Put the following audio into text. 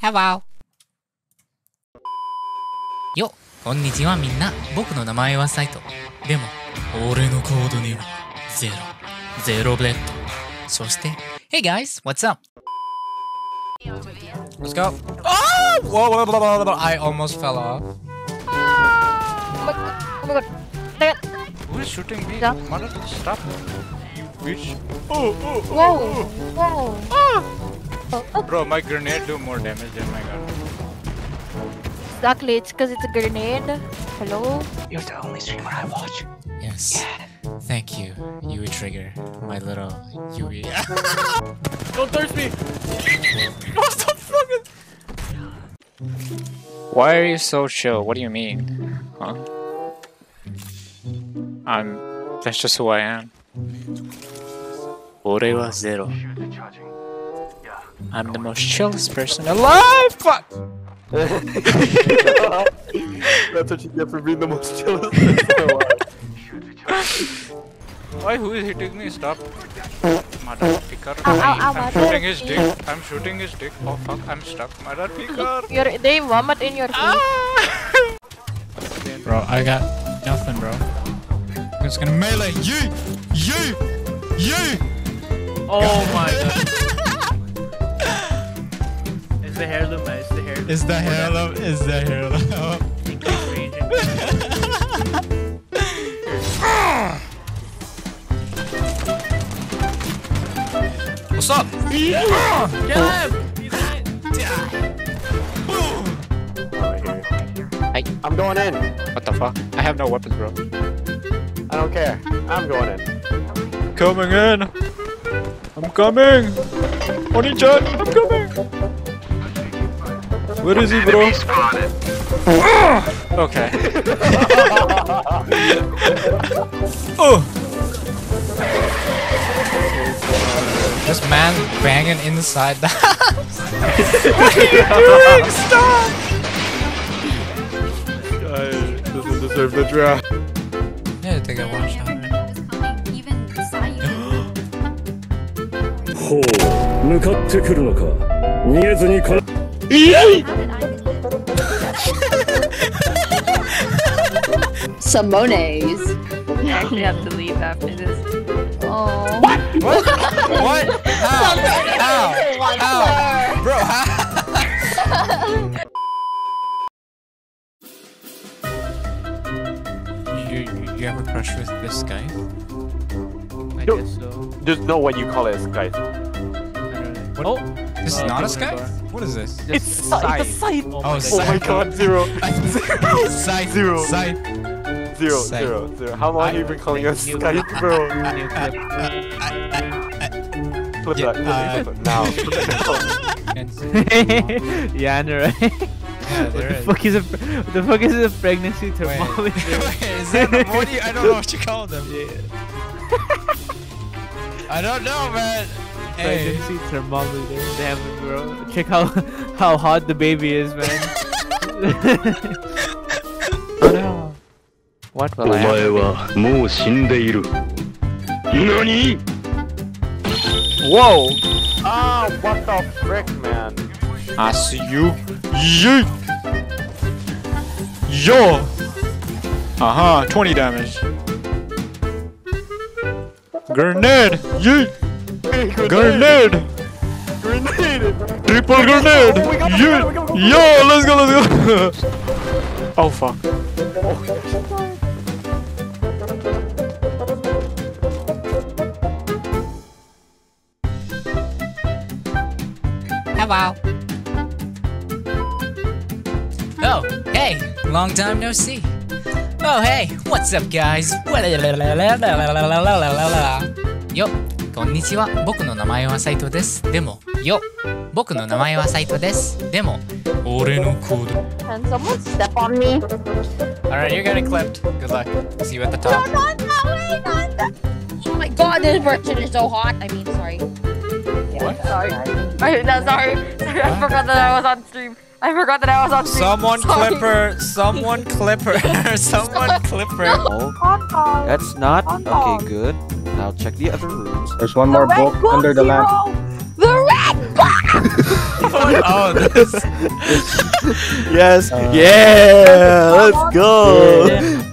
Hello! よこんにちはみんな。僕の名前はサイト。でも、俺のコードネームはゼロ。ゼロブレッド。そして、Hey guys, what's up? Let's go. Oh! Whoa, whoa, whoa, whoa, whoa, I almost fell off. Oh my god. Dang it. Who is shooting me? Yeah. Mother, stop. You bitch. Oh, oh, Whoa. Whoa. oh. Bro, my grenade do more damage than my gun. Exactly, it's because it's a grenade. Hello? You're the only streamer I watch. Yes. Thank you, Yui Trigger. My little Yui. Don't touch me! what the fuck? Why are you so chill? What do you mean? Huh? I'm. That's just who I am. 俺は zero. I'm the most chillest person alive! Fuck! That's what you get for being the most jealous person alive. Why? Who is hitting me? Stop. Motherfucker. Ow, ow, ow, I'm mother. shooting his dick. I'm shooting his dick. Oh fuck, I'm stuck. Motherfucker. You're, they vomit in your face. Ah! Bro, I got nothing, bro. I'm just gonna melee. Yee! Yee! Yee! Oh my god. It's the heirloom, man. It's the heirloom. Is the heirloom? Is the heirloom? What's up? Kill him! He's in. I'm going in. What the fuck? I have no weapons, bro. I don't care. I'm going in. Coming in. I'm coming. Oni-chan, I'm coming. Where is he, bro? okay. Oh! This man banging inside the house. what are you doing? Stop! Guy doesn't deserve the draft. Yeah, take a one shot. Right? Even Sai ほう向かってくるのか逃げずにか How did I Simone's. I actually have to leave after this. Oh. What? What? what? How? How? How? Bro, how? you, you have a crush with this guy? I Yo. guess so. There's no way you call it a sky. I don't know. Oh! This is Uh, not a open sky? Door. What is this? Just It's sight. It's a sight. Oh, Oh, my. Oh my god, zero. Sight. Zero. Sight. Zero, Sight. zero, zero. How long have you been calling us New- Skype, bro? New clip. Flip Yeah, that. Flip uh, that. Now. yeah, I know, right? Yeah, What there the is. fuck is a the fuck is a pregnancy Wait, thermometer? wait, is that what do you, I don't know what you call them. Yeah. I don't know, man Hey. Pregnancy thermometer. Damn it, bro. Check how how hot the baby is, man. oh no. What お will I 前 have? はもう死んでいる何 Whoa! Ah, what the frick, man? I see you. Yeet! Yo! Uh huh, 20 damage. Grenade! Yeet! Grenade! Grenade! Triple grenade! Oh, we got the we got Yo, let's go, let's go! oh fuck. Hello. Oh, hey, long time no see. Oh, hey, what's up, guys? よ、こんにちは。僕の名前はサイトです。でも、よ、僕の名前はサイトです。でも、俺のコード。Can someone step on me? Alright, you're getting clipped. Good luck. See you at the top. Not that way, not that. Oh my god, this person is so hot. I mean, sorry. What? Sorry. I, no, sorry. Sorry, I forgot that I was on stream. I forgot that I was on stream. Someone Sorry. clip her. Someone clip her. Someone clip her. Oh, that's not okay. Good. Now check the other rooms. There's one more book under the lamp. The red box! Oh, this. Yes. Uh, yeah. Let's go. Yeah.